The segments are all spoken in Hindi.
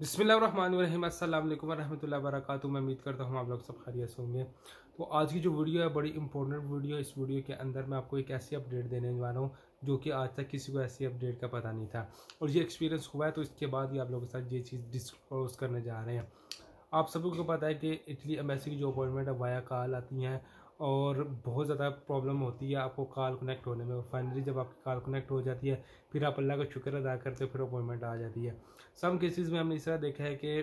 अस्सलाम वालेकुम रहमतुल्लाहि वरकatuh मैं उम्मीद करता हूँ आप लोग सब खैरियत से होंगे। तो आज की जो वीडियो है, बड़ी इंपॉर्टेंट वीडियो इस वीडियो के अंदर मैं आपको एक ऐसी अपडेट देने वाला हूँ, जो कि आज तक किसी को ऐसी अपडेट का पता नहीं था। और ये एक्सपीरियंस हुआ है तो इसके बाद ही आप लोगों के साथ ये चीज़ डिस्क्लोज करने जा रहे हैं। आप सभी को पता है कि इटली एम्बेसी की जो अपॉइंटमेंट है वाया कॉल आती हैं। और बहुत ज़्यादा प्रॉब्लम होती है आपको कॉल कनेक्ट होने में। और फाइनली जब आपकी कॉल कनेक्ट हो जाती है, फिर आप अल्लाह का शुक्र अदा करते हो, फिर अपॉइंटमेंट आ जाती है। सम केसेस में हमने इस तरह देखा है कि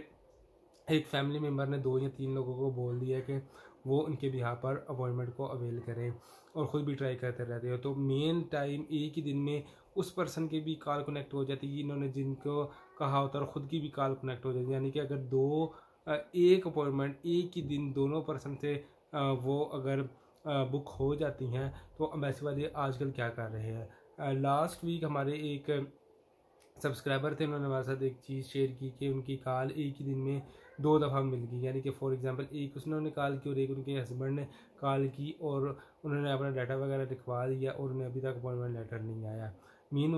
एक फैमिली मेंबर ने दो या तीन लोगों को बोल दिया कि वो उनके बिहार पर अपॉइंटमेंट को अवेल करें और ख़ुद भी ट्राई करते रहते हो। तो मेन टाइम एक ही दिन में उस पर्सन की भी कॉल कनेक्ट हो जाती है, इन्होंने जिनको कहा होता है ख़ुद की भी कॉल कनेक्ट हो जाती है। यानी कि अगर दो एक अपॉइंटमेंट एक ही दिन दोनों पर्सन से वो अगर बुक हो जाती हैं तो अम्बेसी वाले आजकल क्या कर रहे हैं? लास्ट वीक हमारे एक सब्सक्राइबर थे, उन्होंने हमारे साथ एक चीज़ शेयर की कि उनकी कॉल एक ही दिन में दो दफ़ा मिल गई। यानी कि फॉर एग्जांपल एक उसने कॉल की और एक उनके हस्बैंड ने कॉल की और उन्होंने अपना डाटा वगैरह लिखवा दिया और उन्हें अभी तक अपॉइंटमेंट लेटर नहीं आया। मीन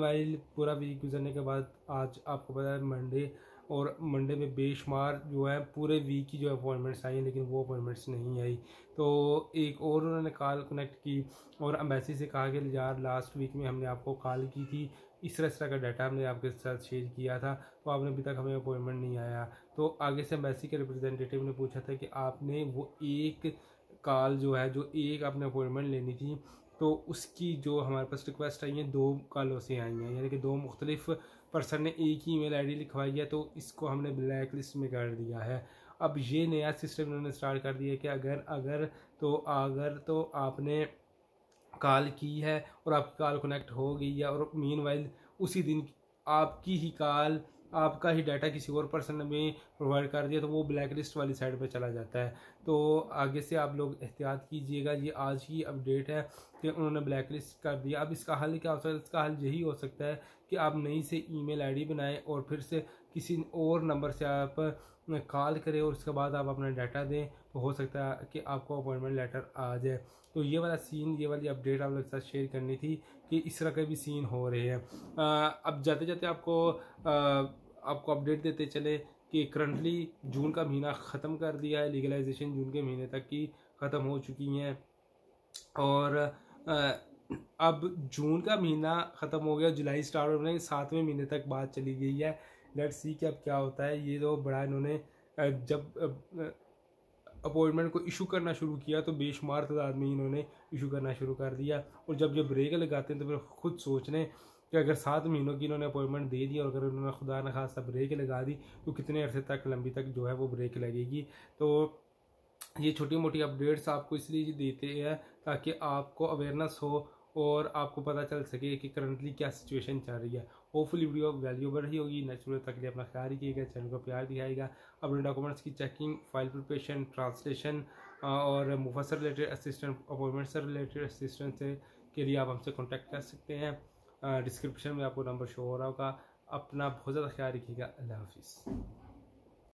पूरा वीक गुजरने के बाद आज आपको पता है मंडे और मंडे में बेशुमार जो है पूरे वीक की जो अपॉइंटमेंट्स आई हैं लेकिन वो अपॉइंटमेंट्स नहीं आई। तो एक और उन्होंने कॉल कनेक्ट की और अम्बेसी से कहा कि, यार लास्ट वीक में हमने आपको कॉल की थी, इस तरह इस तरह का डाटा हमने आपके साथ शेयर किया था तो आपने अभी तक हमें अपॉइंटमेंट नहीं आया। तो आगे से अम्बेसी के रिप्रेजेंटेटिव ने पूछा था कि आपने वो एक कॉल जो है, जो एक आपने अपॉइंटमेंट लेनी थी तो उसकी जो हमारे पास रिक्वेस्ट आई है, दो कॉलों से आई हैं। यानी कि दो मुख्तलिफ़ पर्सन ने एक ही ईमेल आईडी लिखवाई है तो इसको हमने ब्लैक लिस्ट में कर दिया है। अब ये नया सिस्टम इन्होंने स्टार्ट कर दिया कि अगर अगर तो अगर तो आपने कॉल की है और आपकी कॉल कनेक्ट हो गई है और मीन उसी दिन आपकी ही कॉल आपका ही डाटा किसी और पर्सन ने भी प्रोवाइड कर दिया तो वो ब्लैक लिस्ट वाली साइड पर चला जाता है। तो आगे से आप लोग एहतियात कीजिएगा, ये आज की अपडेट है कि उन्होंने ब्लैक लिस्ट कर दिया। अब इसका हल क्या हो सकता है? इसका हल यही हो सकता है कि आप नई से ईमेल आईडी बनाएँ और फिर से किसी और नंबर से आप कॉल करें और उसके बाद आप अपना डाटा दें। हो सकता है कि आपको अपॉइंटमेंट लेटर आ जाए। तो ये वाला सीन ये वाली अपडेट आप लोग के साथ शेयर करनी थी कि इस तरह के भी सीन हो रहे हैं। अब जाते जाते आपको आ, आपको अपडेट देते चले कि करंटली जून का महीना ख़त्म कर दिया है लीगलाइजेशन जून के महीने तक की ख़त्म हो चुकी हैं। और अब जून का महीना ख़त्म हो गया जुलाई स्टार्ट हो होने सातवें महीने तक बात चली गई है। लेट सी कि अब क्या होता है। ये तो बड़ा इन्होंने जब अपॉइंटमेंट को इशू करना शुरू किया तो बेशुमार तादाद में इन्होंने इशू करना शुरू कर दिया। और जब जब ब्रेक लगाते हैं तो फिर खुद सोच लें कि अगर सात महीनों की इन्होंने अपॉइंटमेंट दे दी और अगर उन्होंने खुदा न खासा ब्रेक लगा दी तो कितने अरसे तक, लंबी तक जो है वो ब्रेक लगेगी। तो ये छोटी मोटी अपडेट्स आपको इसलिए देते हैं ताकि आपको अवेयरनेस हो और आपको पता चल सके कि करंटली क्या सिचुएशन चल रही है। होपफुली वीडियो वैल्यूबल रही होगी। नेक्स्ट वीडियो तक लिए अपना ख्याल रखिएगा चैनल को प्यार दिखाएगा अपने डॉक्यूमेंट्स की चेकिंग फ़ाइल प्रिपरेशन ट्रांसलेशन और मुफसर रिलेटेड असिस्टेंट अपॉइंटमेंट से रिलेटेड असिस्टेंट से के लिए आप हमसे कॉन्टैक्ट कर सकते हैं। डिस्क्रिप्शन में आपको नंबर शो हो रहा होगा। अपना बहुत ज़्यादा ख्याल रखिएगा। अल्लाह हाफिज़।